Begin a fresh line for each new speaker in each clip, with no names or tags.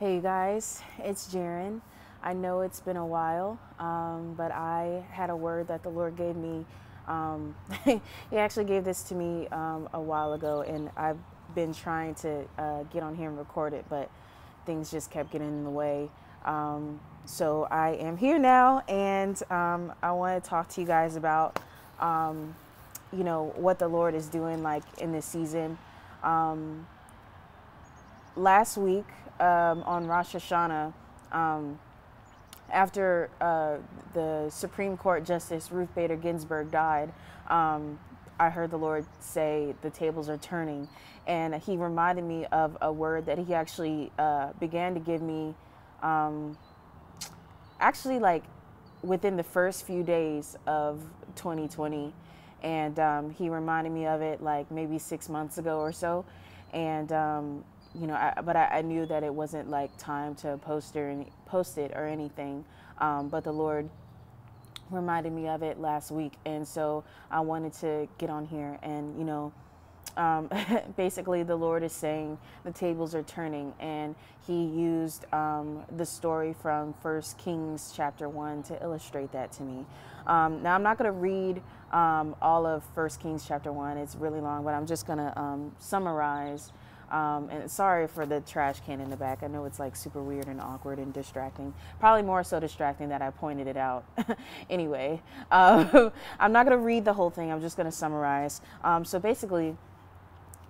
Hey, you guys, it's Jarin. I know it's been a while, um, but I had a word that the Lord gave me. Um, he actually gave this to me um, a while ago, and I've been trying to uh, get on here and record it, but things just kept getting in the way. Um, so I am here now, and um, I want to talk to you guys about, um, you know, what the Lord is doing like in this season last week um, on Rosh Hashanah, um, after uh, the Supreme Court Justice Ruth Bader Ginsburg died, um, I heard the Lord say the tables are turning. And He reminded me of a word that He actually uh, began to give me, um, actually, like within the first few days of 2020. And um, He reminded me of it like maybe six months ago or so. And um, you know, I, but I, I, knew that it wasn't like time to post or any, post it or anything. Um, but the Lord reminded me of it last week, and so I wanted to get on here and you know. Um, basically, the Lord is saying the tables are turning, and He used um, the story from First Kings chapter one to illustrate that to me. Um, now, I'm not going to read um, all of First Kings chapter one; it's really long, but I'm just going to um, summarize um, and sorry for the trash can in the back. I know it's like super weird and awkward and distracting. Probably more so distracting that I pointed it out. anyway, uh, I'm not going to read the whole thing. I'm just going to summarize. Um, so basically,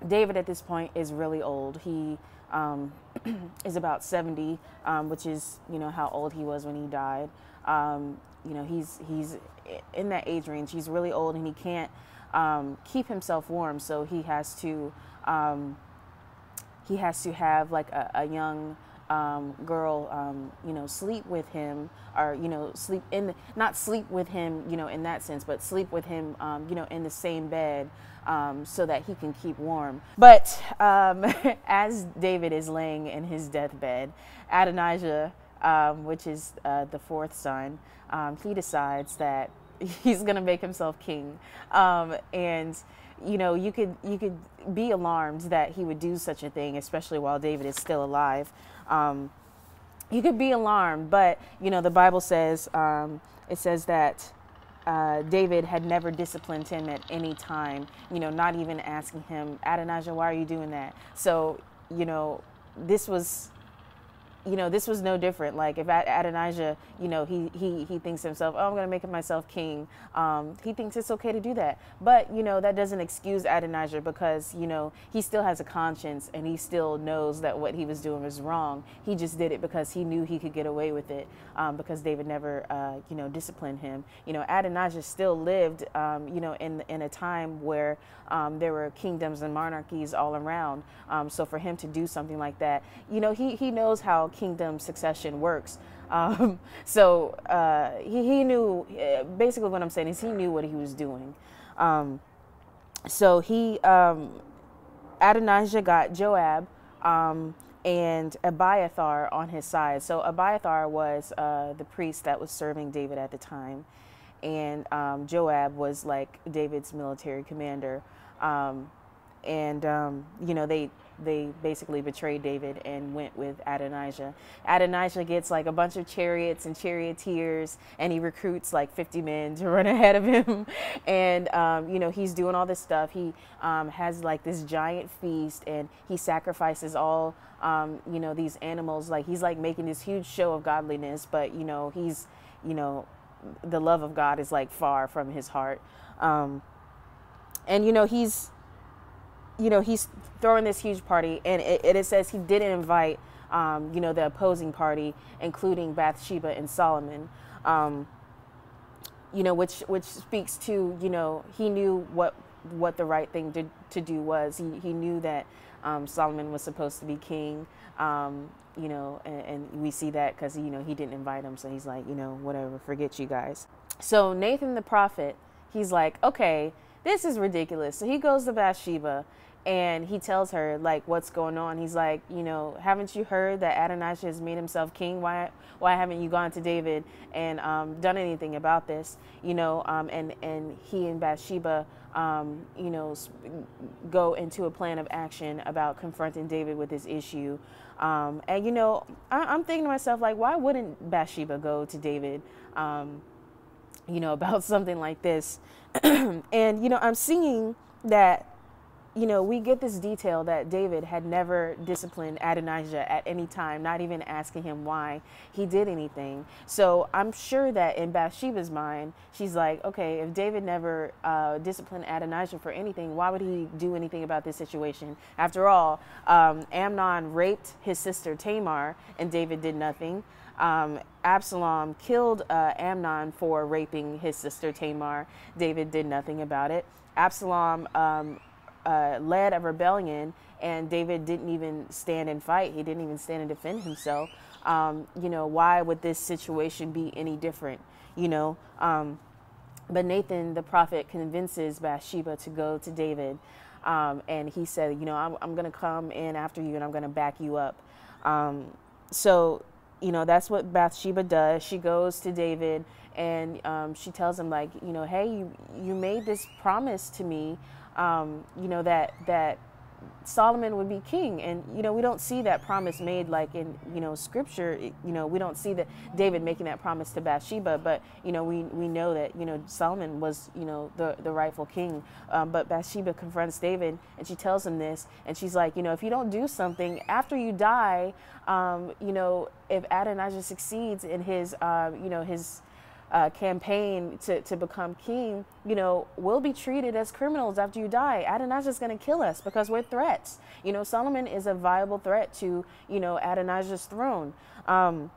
David at this point is really old. He um, is about 70, um, which is you know how old he was when he died. Um, you know he's he's in that age range. He's really old and he can't um, keep himself warm, so he has to he has to have like a, a young um, girl, um, you know, sleep with him, or you know, sleep in the, not sleep with him, you know, in that sense, but sleep with him, um, you know, in the same bed, um, so that he can keep warm. But um, as David is laying in his deathbed, Adonijah, um, which is uh, the fourth son, he decides that he's going to make himself king, and you know, you could you could be alarmed that he would do such a thing, especially while David is still alive. Um, you could be alarmed, but you know, the Bible says um, it says that uh, David had never disciplined him at any time. You know, not even asking him, Adonijah, why are you doing that? So, you know, this was you know, this was no different. Like if Adonijah, you know, he he he thinks himself, oh, I'm going to make myself king. Um, he thinks it's okay to do that. But you know, that doesn't excuse Adonijah because you know he still has a conscience and he still knows that what he was doing was wrong. He just did it because he knew he could get away with it um, because David never, uh, you know, disciplined him. You know, Adonijah still lived, um, you know, in in a time where um, there were kingdoms and monarchies all around. Um, so for him to do something like that, you know, he he knows how kingdom succession works. Um, so uh, he, he knew, uh, basically what I'm saying is he knew what he was doing. Um, so he, um, Adonijah got Joab um, and Abiathar on his side. So Abiathar was uh, the priest that was serving David at the time. And um, Joab was like David's military commander. Um, and, you know, they, they basically betrayed David and went with Adonijah. Adonijah gets like a bunch of chariots and charioteers, and he recruits like 50 men to run ahead of him. And, um, you know, he's doing all this stuff. He um, has like this giant feast, and he sacrifices all, um, you know, these animals. Like he's like making this huge show of godliness, but, you know, he's, you know, the love of God is like far from his heart. Um, and, you know, he's, you know, he's throwing this huge party, and it, it says he didn't invite, um, you know, the opposing party, including Bathsheba and Solomon. Um, you know, which which speaks to you know he knew what what the right thing to, to do was. He he knew that um, Solomon was supposed to be king. Um, you know, and, and, we see that because you know he didn't invite him, so he's like, you know, whatever, forget you guys. So Nathan the prophet, he's like, okay, this is ridiculous. So he goes to Bathsheba and he tells her like what's going on. He's like, you know, haven't you heard that Adonijah has made himself king? Why why haven't you gone to David and um, done anything about this? You know, um, and and he and Bathsheba, um, you know, go into a plan of action about confronting David with this issue. Um, and you know, I, am thinking to myself like, why wouldn't Bathsheba go to David? Um, you know, about something like this. and you know, I'm seeing that you know, we get this detail that David had never disciplined Adonijah at any time, not even asking him why he did anything. So I'm sure that in Bathsheba's mind, she's like, okay, if David never uh, disciplined Adonijah for anything, why would he do anything about this situation? After all, um, Amnon raped his sister Tamar, and David did nothing. Um, Absalom killed uh, Amnon for raping his sister Tamar. David did nothing about it. Absalom um, uh, led a rebellion, and David didn't even stand and fight. He didn't even stand and defend himself. Um, you know, why would this situation be any different? You know, um, but Nathan the prophet convinces Bathsheba to go to David, um, and he said, you know, I'm, I'm going to come in after you, and I'm going to back you up. Um, so, you know, that's what Bathsheba does. She goes to David and um, she tells him like, you know, hey, you you made this promise to me um, you know, that that Solomon would be king. And, you know, we don't see that promise made like in, you know, scripture. You know, we don't see that David making that promise to Bathsheba, but, you know, we, we know that, you know, Solomon was, you know, the, the rightful king. Um, but Bathsheba confronts David and she tells him this. And she's like, you know, if you don't do something after you die, um, you know, if Adonijah succeeds in his, uh, you know, his, uh, campaign to, to become king, you know, we'll be treated as criminals after you die. Adonijah's going to kill us because we're threats. You know, Solomon is a viable threat to, you know, Adonijah's throne. Um,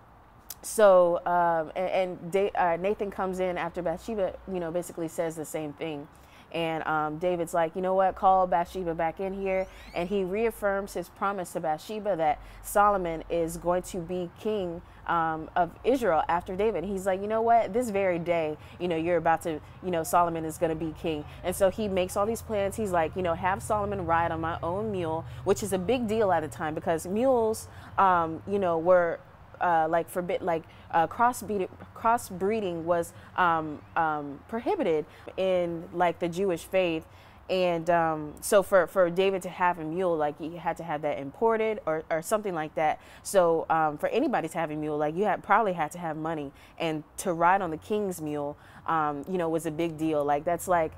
so, um, and, and uh, Nathan comes in after Bathsheba, you know, basically says the same thing. And um, David's like, you know what, call Bathsheba back in here. And he reaffirms his promise to Bathsheba that Solomon is going to be king um, of Israel after David. He's like, you know what, this very day, you know, you're about to, you know, Solomon is going to be king. And so he makes all these plans. He's like, you know, have Solomon ride on my own mule, which is a big deal at the time because mules, um, you know, were uh, like forbid like uh, crossbreeding was um, um, prohibited in like the Jewish faith. And um, so for, for David to have a mule, like he had to have that imported or, or something like that. So um, for anybody to have a mule, like you had probably had to have money. And to ride on the king's mule, um, you know, was a big deal. Like that's like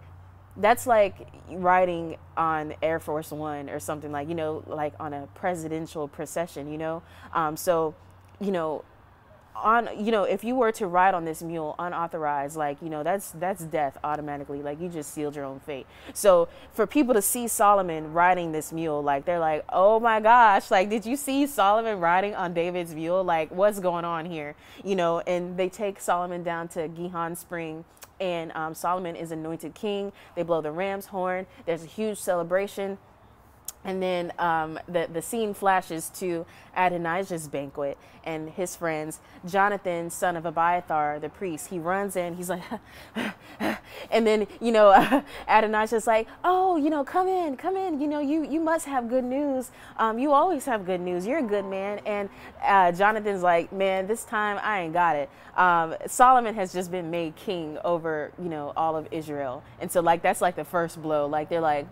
that's like riding on Air Force One or something like you know, like on a presidential procession. You know, um, so you know, on you know if you were to ride on this mule unauthorized like you know that's that's death automatically. Like you just sealed your own fate. So for people to see solomon riding this mule like they're like oh my gosh like did you see solomon riding on david's mule? Like what's going on here? You know and they take solomon down to gihon spring and um, solomon is anointed king. They blow the ram's horn. There's a huge celebration and then um, the, the scene flashes to Adonijah's banquet and his friends. Jonathan, son of Abiathar, the priest, he runs in. He's like, and then, you know, Adonijah's like, oh, you know, come in, come in. You know, you, you must have good news. Um, you always have good news. You're a good man. And uh, Jonathan's like, man, this time I ain't got it. Um, Solomon has just been made king over, you know, all of Israel. And so, like, that's like the first blow. Like, they're like,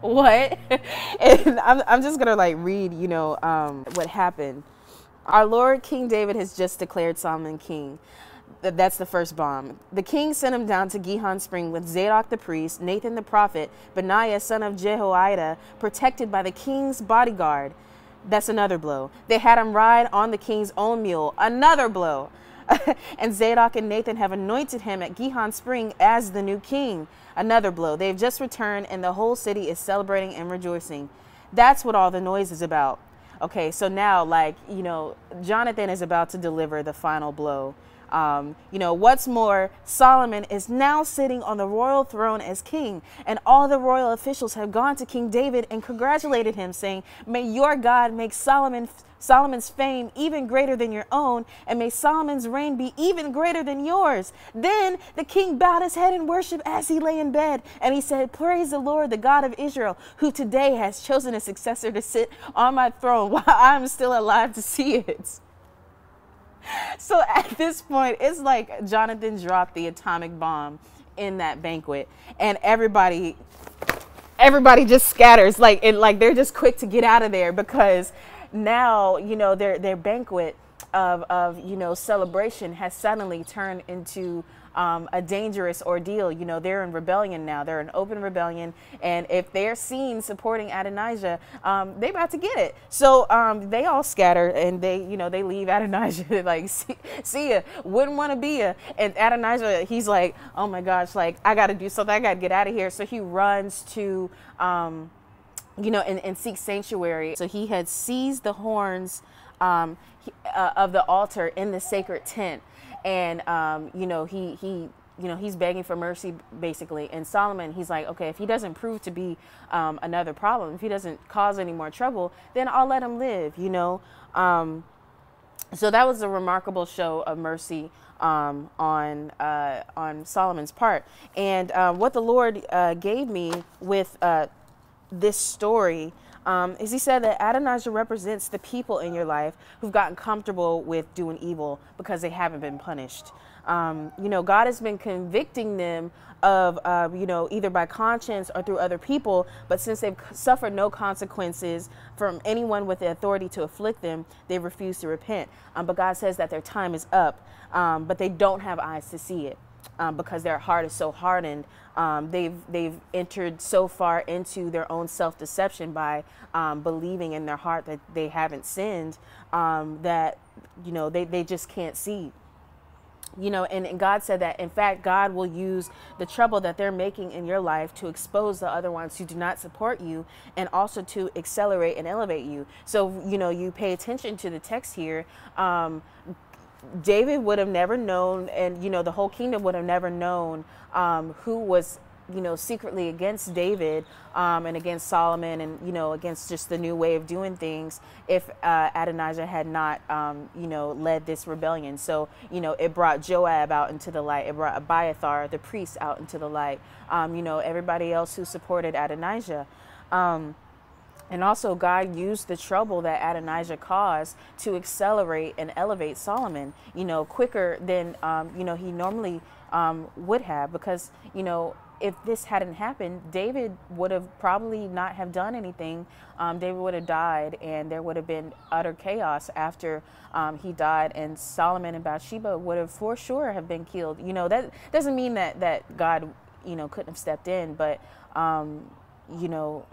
what? and I'm, I'm just gonna like read, you know, um, what happened. Our Lord King David has just declared Solomon king. That's the first bomb. The king sent him down to Gihon Spring with Zadok the priest, Nathan the prophet, Benaiah son of Jehoiada, protected by the king's bodyguard. That's another blow. They had him ride on the king's own mule. Another blow. and Zadok and Nathan have anointed him at Gihon Spring as the new king. Another blow. They've just returned, and the whole city is celebrating and rejoicing. That's what all the noise is about. Okay, so now, like, you know, Jonathan is about to deliver the final blow. Um, you know, what's more, Solomon is now sitting on the royal throne as king, and all the royal officials have gone to King David and congratulated him, saying, May your God make Solomon Solomon's fame even greater than your own, and may Solomon's reign be even greater than yours. Then the king bowed his head in worship as he lay in bed, and he said, Praise the Lord, the God of Israel, who today has chosen a successor to sit on my throne while I'm still alive to see it. So at this point, it's like Jonathan dropped the atomic bomb in that banquet, and everybody everybody just scatters. Like it like they're just quick to get out of there because now you know their their banquet of of you know celebration has suddenly turned into um, a dangerous ordeal. You know, they're in rebellion now. They're in open rebellion. And if they're seen supporting Adonijah, um, they about to get it. So um, they all scatter and they, you know, they leave Adonijah like, see, see ya, wouldn't want to be ya. And Adonijah, he's like, oh my gosh, like, I got to do something. I got to get out of here. So he runs to, um, you know, and, and seek sanctuary. So he had seized the horns um, uh, of the altar in the sacred tent and um, you know he he you know he's begging for mercy basically. And solomon he's like okay if he doesn't prove to be um, another problem if he doesn't cause any more trouble then i'll let him live you know? Um, so that was a remarkable show of mercy um, on uh, on solomon's part. And uh, what the lord uh, gave me with uh, this story um, is he said that Adonijah represents the people in your life who've gotten comfortable with doing evil because they haven't been punished. Um, you know, God has been convicting them of, uh, you know, either by conscience or through other people, but since they've suffered no consequences from anyone with the authority to afflict them, they refuse to repent. Um, but God says that their time is up, um, but they don't have eyes to see it um, because their heart is so hardened. Um, they've they've entered so far into their own self deception by um, believing in their heart that they haven't sinned um, that you know they, they just can't see you know and, and, god said that in fact god will use the trouble that they're making in your life to expose the other ones who do not support you and also to accelerate and elevate you so you know you pay attention to the text here um, David would have never known, and you know, the whole kingdom would have never known um, who was, you know, secretly against David um, and against Solomon and, you know, against just the new way of doing things if uh, Adonijah had not, um, you know, led this rebellion. So, you know, it brought Joab out into the light, it brought Abiathar, the priest, out into the light, um, you know, everybody else who supported Adonijah. Um, and also, God used the trouble that Adonijah caused to accelerate and elevate Solomon, you know, quicker than, um, you know, he normally um, would have. Because, you know, if this hadn't happened, David would have probably not have done anything. Um, David would have died, and there would have been utter chaos after um, he died, and Solomon and Bathsheba would have for sure have been killed. You know, that doesn't mean that that God, you know, couldn't have stepped in, but um, you know,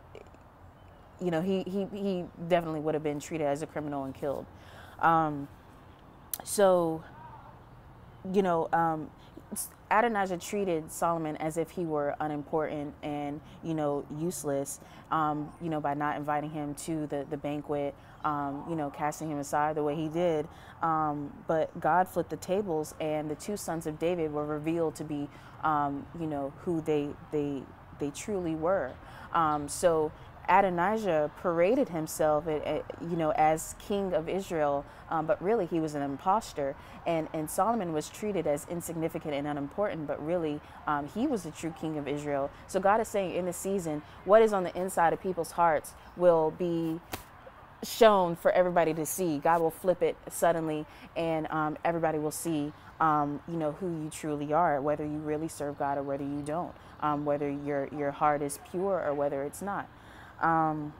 you know, he, he, he definitely would have been treated as a criminal and killed. Um, so, you know, um, Adonijah treated Solomon as if he were unimportant and, you know, useless, um, you know, by not inviting him to the, the banquet, um, you know, casting him aside the way he did. Um, but God flipped the tables and the two sons of David were revealed to be, um, you know, who they, they, they truly were. Um, so Adonijah paraded himself, at, at, you know, as king of Israel, um, but really he was an impostor. And, and Solomon was treated as insignificant and unimportant, but really um, he was the true king of Israel. So God is saying in this season, what is on the inside of people's hearts will be shown for everybody to see. God will flip it suddenly, and um, everybody will see, um, you know, who you truly are, whether you really serve God or whether you don't, um, whether your your heart is pure or whether it's not. Um,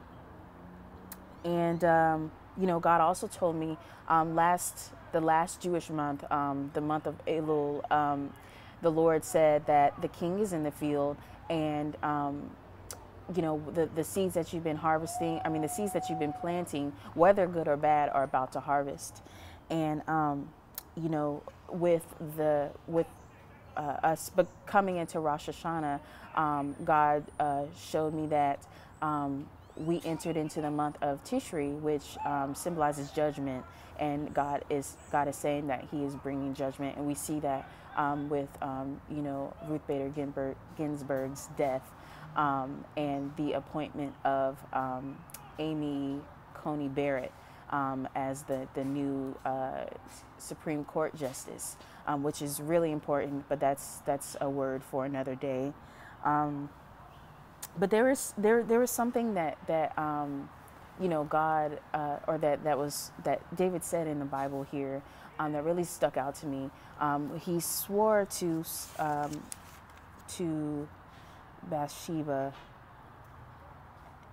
and um, you know, God also told me um, last the last Jewish month, um, the month of Elul, um, the Lord said that the King is in the field, and um, you know the the seeds that you've been harvesting. I mean, the seeds that you've been planting, whether good or bad, are about to harvest. And you know, with the with uh, us but coming into Rosh Hashanah, um, God uh, showed me that um, we entered into the month of Tishri, which um, symbolizes judgment, and God is God is saying that He is bringing judgment, and we see that um, with um, you know Ruth Bader Ginsburg, Ginsburg's death um, and the appointment of um, Amy Coney Barrett um, as the the new uh, Supreme Court justice, which is really important. But that's that's a word for another day but there is there there was something that that um, you know God uh, or that that was that David said in the Bible here um, that really stuck out to me. Um, he swore to um, to Bathsheba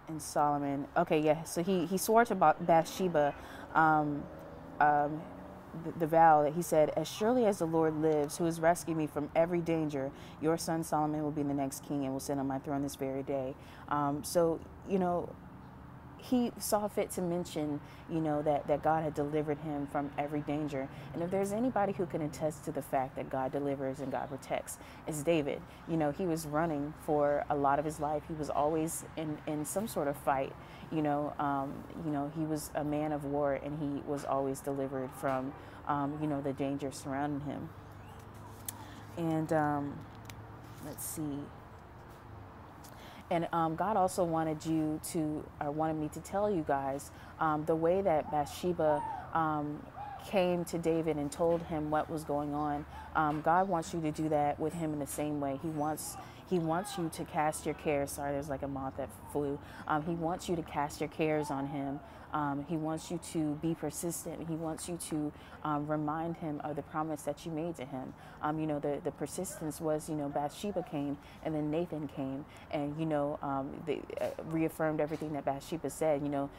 and Solomon. Okay, yeah. So he he swore to Bathsheba. The, the, vow that he said, As surely as the Lord lives, who has rescued me from every danger, your son Solomon will be the next king and will sit on my throne this very day. Um, so, you know, he saw fit to mention, you know, that, that God had delivered him from every danger. And if there's anybody who can attest to the fact that God delivers and God protects, it's David. You know, he was running for a lot of his life. He was always in, in some sort of fight. You know, um, you know, he was a man of war and he was always delivered from, um, you know, the danger surrounding him. And um, let's see. And um, God also wanted you to, or wanted me to tell you guys um, the way that Bathsheba um, came to David and told him what was going on. Um, God wants you to do that with him in the same way. He wants he wants you to cast your cares. Sorry, there's like a moth that flew. Um, he wants you to cast your cares on him. Um, he wants you to be persistent. He wants you to um, remind him of the promise that you made to him. Um, you know, the, the persistence was, you know, Bathsheba came and then Nathan came and, you know, um, they uh, reaffirmed everything that Bathsheba said. You know,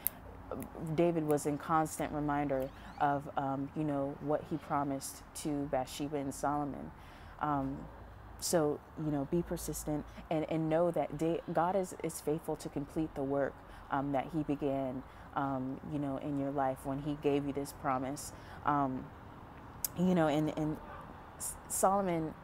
David was in constant reminder of, um, you know, what he promised to Bathsheba and Solomon. Um, so, you know, be persistent and, and know that God is, is faithful to complete the work um, that he began, um, you know, in your life when he gave you this promise. Um, you know, and, and Solomon,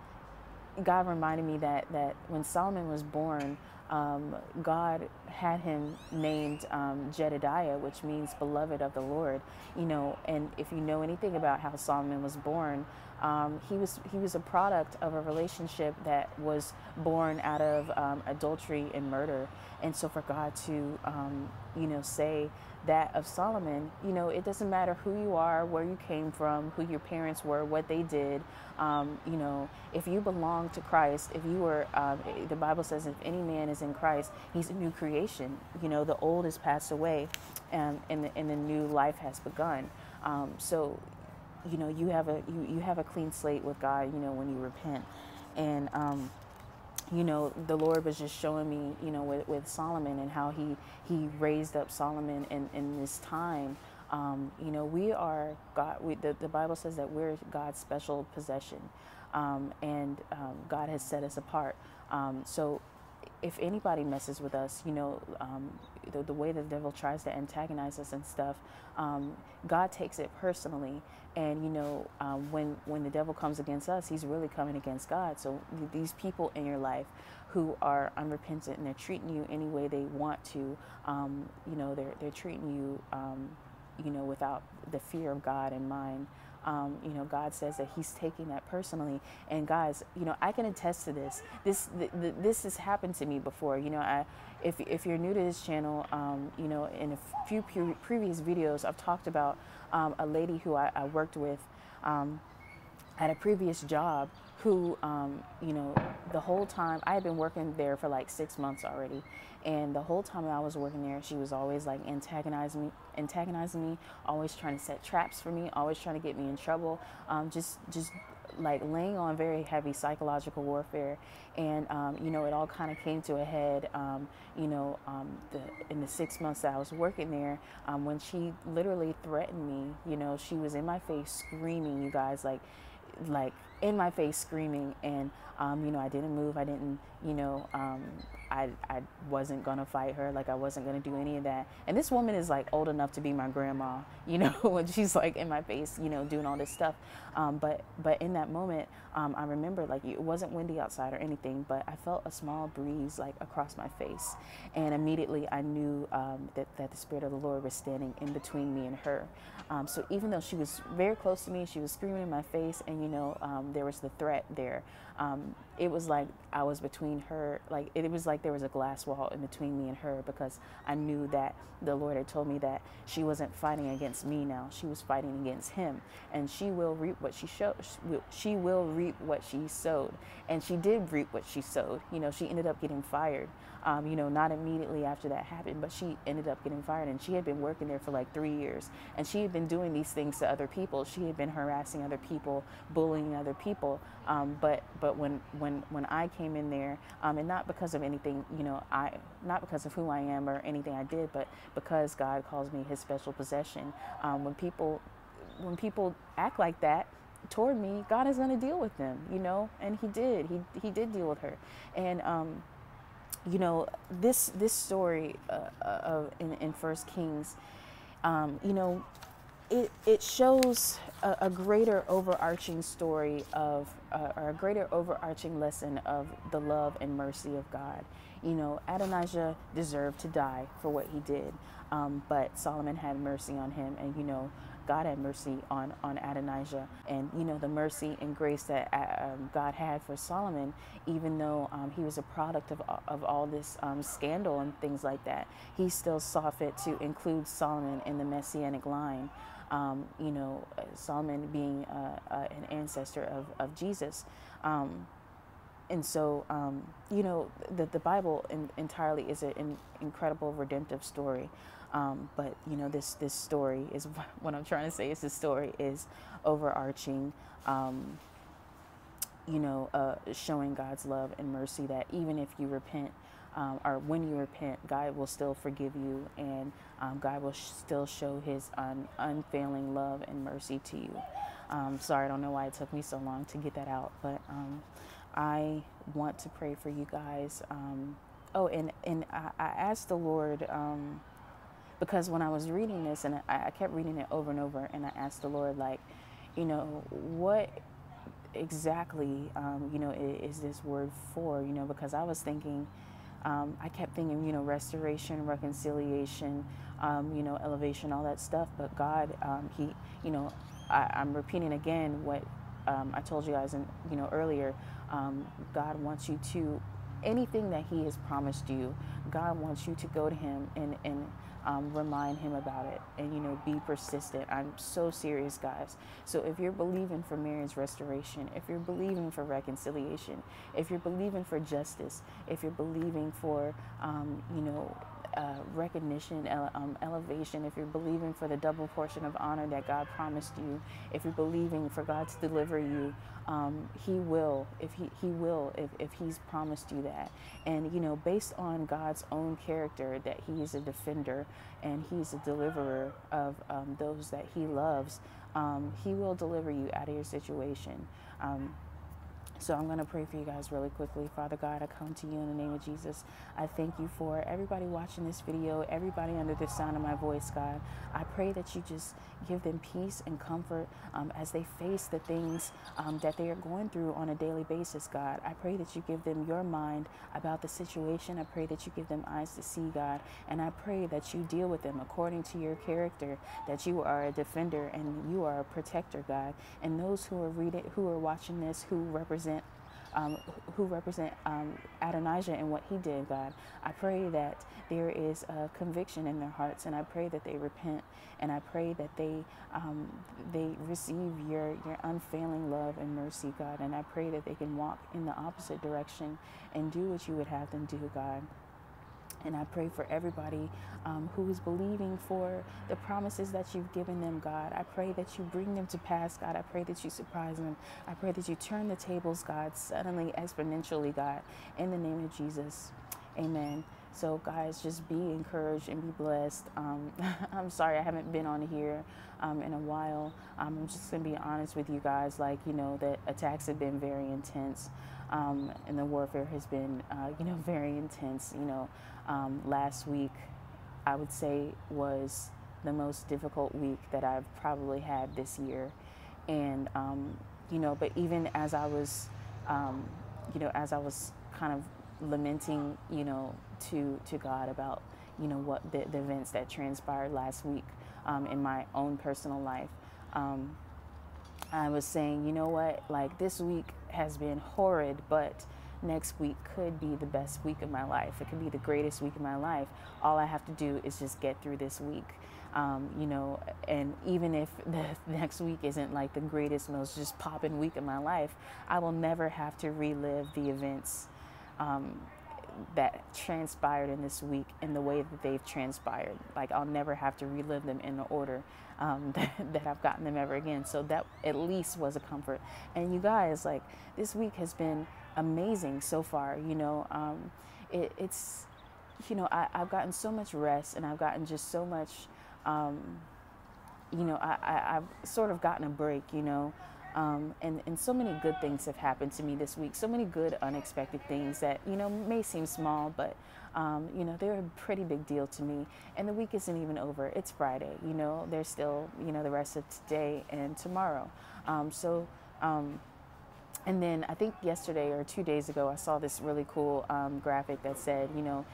God reminded me that, that when Solomon was born, um, God had him named um, Jedediah, which means beloved of the Lord. You know, and if you know anything about how Solomon was born, um, he was he was a product of a relationship that was born out of um, adultery and murder. And so, for God to um, you know say that of Solomon, you know, it doesn't matter who you are, where you came from, who your parents were, what they did. Um, you know, if you belong to Christ, if you were, uh, the Bible says, if any man is in Christ, he's a new creation. You know, the old has passed away, and and the, and the new life has begun. Um, so you know you have a you, you have a clean slate with God you know when you repent. And um, you know the Lord was just showing me you know with, with Solomon and how he he raised up Solomon in, in this time. Um, you know we are God we, the, the Bible says that we're God's special possession. Um, and um, God has set us apart. Um, so if anybody messes with us, you know, um, the, the, way the devil tries to antagonize us and stuff, um, God takes it personally. And you know, um, when when the devil comes against us, he's really coming against God. So these people in your life who are unrepentant and they're treating you any way they want to, um, you know, they're they're treating you, um, you know, without the fear of God in mind. Um, you know, God says that He's taking that personally. And guys, you know, I can attest to this. This th- th- this has happened to me before. You know, I, if if you're new to this channel, um, you know, in a few pre- previous videos, I've talked about um, a lady who I, I worked with um, at a previous job who, um, you know, the whole time I had been working there for like six months already, and the whole time I was working there, she was always like antagonizing me, antagonizing me, always trying to set traps for me, always trying to get me in trouble, um, just just like laying on very heavy psychological warfare. And um, you know, it all kind of came to a head. Um, you know, um, the, in the six months that I was working there, um, when she literally threatened me. You know, she was in my face screaming, "You guys like." like in my face screaming and um, you know i didn't move i didn't you know um, I, I wasn't gonna fight her, like I wasn't gonna do any of that. And this woman is like old enough to be my grandma, you know, when she's like in my face, you know, doing all this stuff. Um, but but in that moment, um, I remember like it wasn't windy outside or anything, but I felt a small breeze like across my face, and immediately I knew um, that that the spirit of the Lord was standing in between me and her. Um, so even though she was very close to me, she was screaming in my face, and you know um, there was the threat there. Um, it was like I was between her, like it was like there was a glass wall in between me and her because I knew that the Lord had told me that she wasn't fighting against me now; she was fighting against Him, and she will reap what she showed. She will reap what she sowed, and she did reap what she sowed. You know, she ended up getting fired. Um, you know, not immediately after that happened, but she ended up getting fired, and she had been working there for like three years, and she had been doing these things to other people. She had been harassing other people, bullying other people. Um, but but when when when I came in there, um, and not because of anything, you know, I not because of who I am or anything I did, but because God calls me His special possession. Um, when people when people act like that toward me, God is going to deal with them, you know, and He did. He He did deal with her, and um, you know this this story uh, of in, in First Kings, um, you know, it it shows a, a greater overarching story of uh, or a greater overarching lesson of the love and mercy of God. You know, Adonijah deserved to die for what he did, um, but Solomon had mercy on him, and you know, God had mercy on, on Adonijah. And, you know, the mercy and grace that um, God had for Solomon, even though um, he was a product of, of all this um, scandal and things like that, he still saw fit to include Solomon in the messianic line. Um, you know, Solomon being uh, uh, an ancestor of, of Jesus. Um, and so, um, you know, the, the Bible in, entirely is an incredible redemptive story. Um, but you know, this this story is what I'm trying to say. Is this story is overarching. Um, you know, uh, showing God's love and mercy that even if you repent, um, or when you repent, God will still forgive you, and um, God will sh- still show His un- unfailing love and mercy to you. Um, sorry, I don't know why it took me so long to get that out, but um, I want to pray for you guys. Um, oh, and and I, I asked the Lord um, because when I was reading this, and I, I kept reading it over and over, and I asked the Lord, like, you know, what exactly, um, you know, is, is, this word for? You know, because I was thinking, um, I kept thinking, you know, restoration, reconciliation, um, you know, elevation, all that stuff. But God, um, He, you know, I, am repeating again what um, I told you guys, in, you know, earlier. Um, God wants you to anything that He has promised you. God wants you to go to Him and and um, remind him about it and you know be persistent. I'm so serious guys. So if you're believing for marriage restoration if you're believing for reconciliation if you're believing for justice if you're believing for um, you know uh, recognition, ele- um, elevation, if you're believing for the double portion of honor that God promised you, if you're believing for God to deliver you, um, He will. If He He will, if if He's promised you that, and you know, based on God's own character, that He is a defender and He's a deliverer of um, those that He loves, um, He will deliver you out of your situation. So I'm going to pray for you guys really quickly. Father God, I come to you in the name of Jesus. I thank you for everybody watching this video, everybody under the sound of my voice, God. I pray that you just give them peace and comfort um, as they face the things um, that they are going through on a daily basis, God. I pray that you give them your mind about the situation. I pray that you give them eyes to see, God. And I pray that you deal with them according to your character, that you are a defender and you are a protector, God. And those who are reading, who are watching this, who represent um, who represent um, Adonijah and what he did, God. I pray that there is a conviction in their hearts, and I pray that they repent, and I pray that they um, they receive your your unfailing love and mercy, God. And I pray that they can walk in the opposite direction and do what you would have them do, God. And I pray for everybody um, who is believing for the promises that you've given them, God. I pray that you bring them to pass, God. I pray that you surprise them. I pray that you turn the tables, God, suddenly, exponentially, God, in the name of Jesus. Amen. So, guys, just be encouraged and be blessed. Um, I'm sorry I haven't been on here um, in a while. Um, I'm just going to be honest with you guys. Like, you know, the attacks have been very intense. Um, and the warfare has been, uh, you know, very intense. You know, um, last week, I would say, was the most difficult week that I've probably had this year. And, um, you know, but even as I was, you know, as I was kind of lamenting, you know, to to God about, you know, what the, the events that transpired last week um, in my own personal life. Um, I was saying, you know what, like this week has been horrid, but next week could be the best week of my life. It could be the greatest week of my life. All I have to do is just get through this week. Um, you know, and even if the next week isn't like the greatest, most just popping week of my life, I will never have to relive the events um, that transpired in this week in the way that they've transpired. Like I'll never have to relive them in the order um, that, that, I've gotten them ever again. So that at least was a comfort. And you guys, like this week has been amazing so far. You know, um, it, it's, you know, I, have gotten so much rest and I've gotten just so much, um, you know, I, I, I've sort of gotten a break, you know. Um, and, and so many good things have happened to me this week. So many good, unexpected things that, you know, may seem small, but, um, you know, they're a pretty big deal to me. And the week isn't even over. It's Friday, you know, there's still, you know, the rest of today and tomorrow. Um, so, um, and then I think yesterday or two days ago, I saw this really cool um, graphic that said, you know,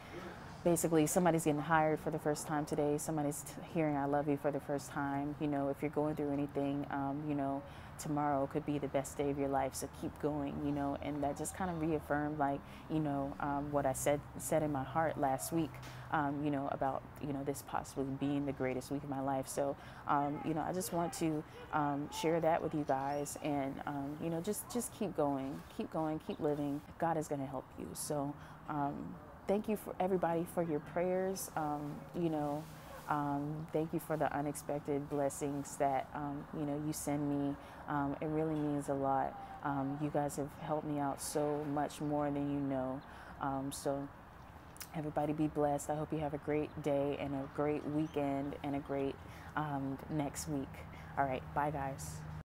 basically somebody's getting hired for the first time today somebody's hearing i love you for the first time you know if you're going through anything um, you know tomorrow could be the best day of your life so keep going you know and that just kind of reaffirmed like you know um, what i said said in my heart last week um, you know about you know this possibly being the greatest week of my life so um, you know i just want to um, share that with you guys and um, you know just just keep going keep going keep living. God is going to help you so thank you for everybody for your prayers. Um, you know, um, thank you for the unexpected blessings that um, you know you send me. Um, it really means a lot. Um, you guys have helped me out so much more than you know. Um, so everybody be blessed. I hope you have a great day and a great weekend and a great next week. All right, bye guys.